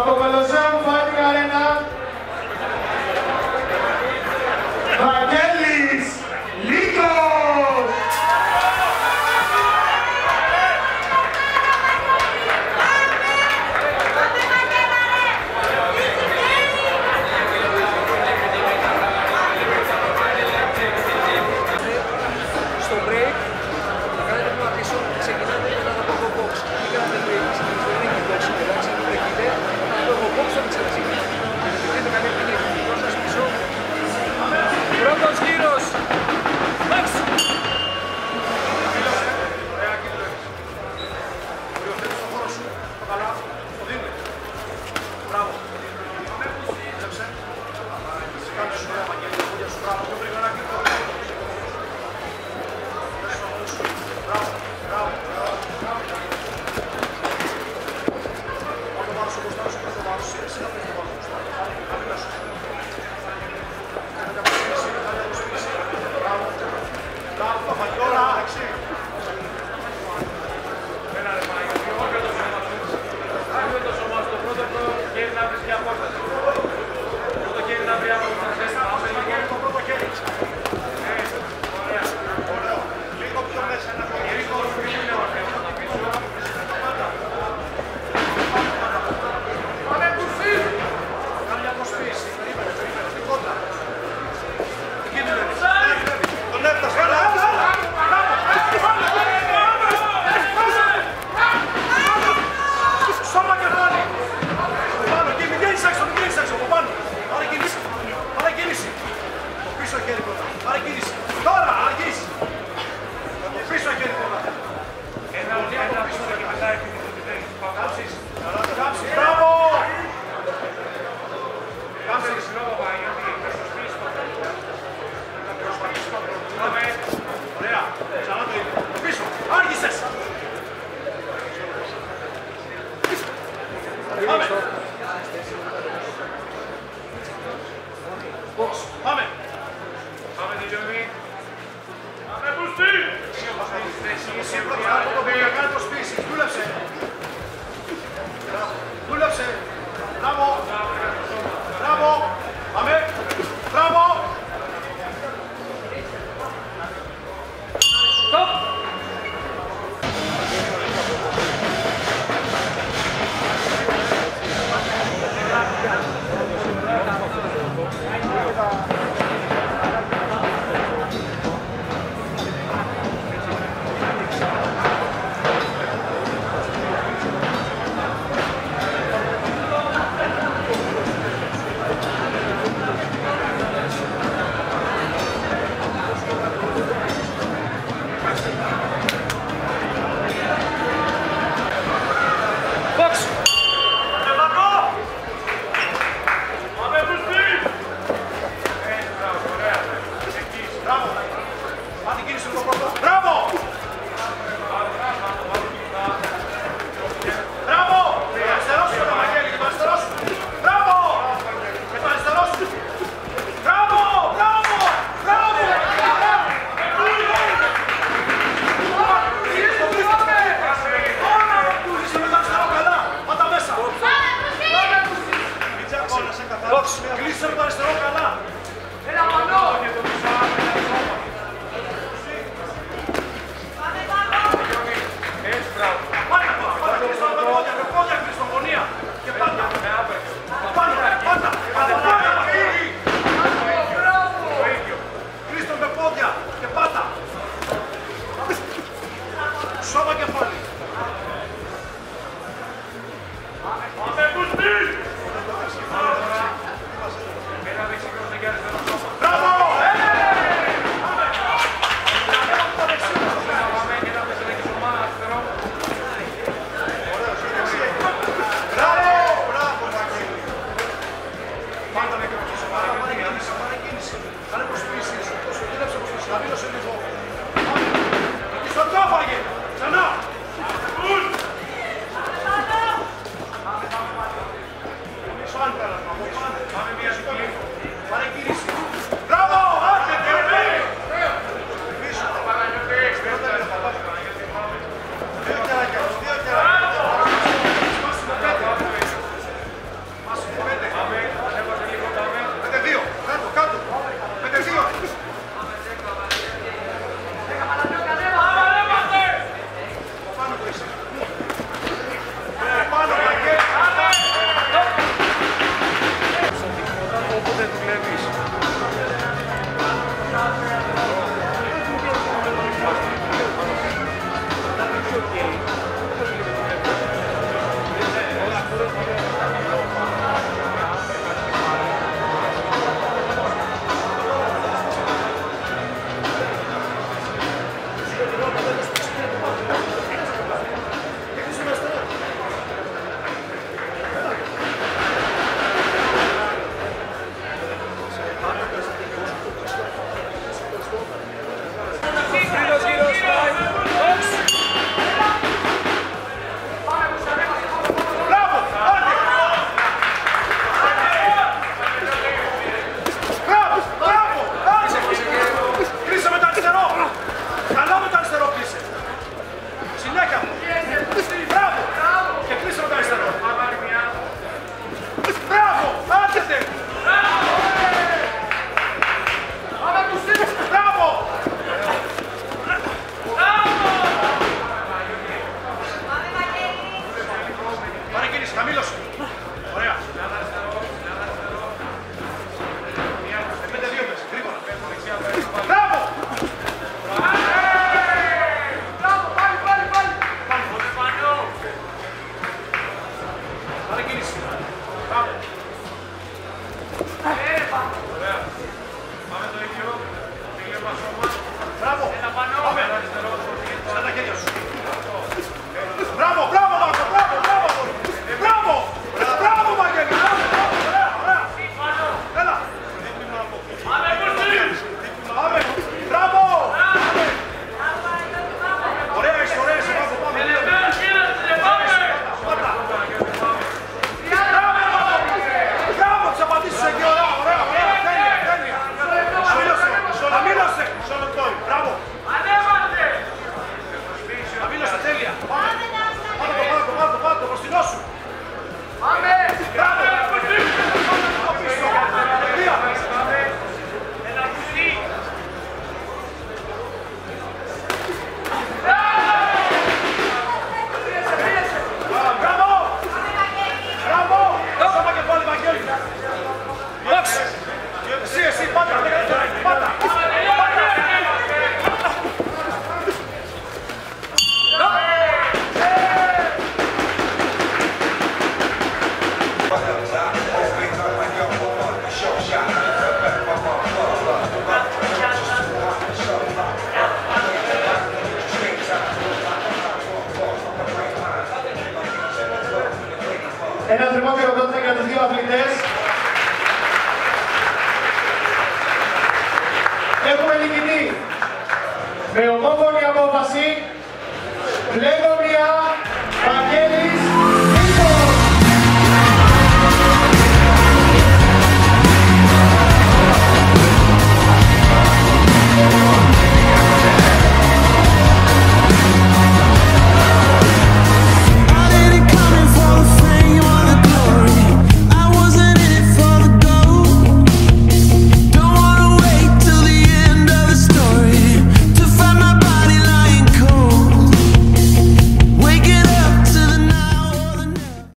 आपको कलशम फट करे ना। Εσύ προχωράς το πυριακά το σπίσεις. Δούλεψε. Δούλεψε. Μπράβο. Vamos, Agustinho! Reomogo ni así, pleno